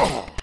Oh.